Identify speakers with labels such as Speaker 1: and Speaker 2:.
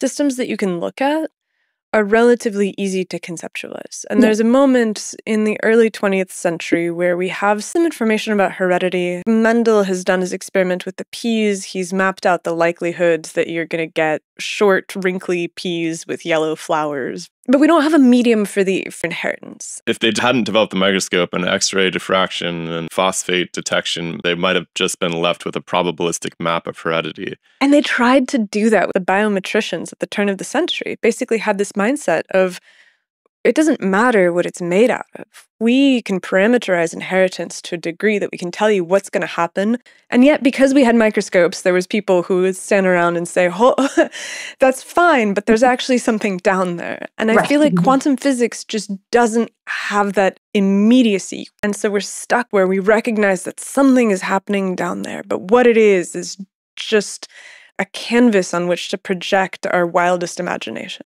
Speaker 1: systems that you can look at are relatively easy to conceptualize. And there's a moment in the early 20th century where we have some information about heredity. Mendel has done his experiment with the peas. He's mapped out the likelihoods that you're going to get short, wrinkly peas with yellow flowers. But we don't have a medium for the for inheritance.
Speaker 2: If they hadn't developed the microscope and X-ray diffraction and phosphate detection, they might have just been left with a probabilistic map of heredity.
Speaker 1: And they tried to do that with the biometricians at the turn of the century. Basically had this mindset of it doesn't matter what it's made out of. We can parameterize inheritance to a degree that we can tell you what's going to happen. And yet, because we had microscopes, there was people who would stand around and say, oh, that's fine, but there's actually something down there. And I right. feel like mm-hmm. quantum physics just doesn't have that immediacy. And so we're stuck where we recognize that something is happening down there, but what it is is just a canvas on which to project our wildest imagination.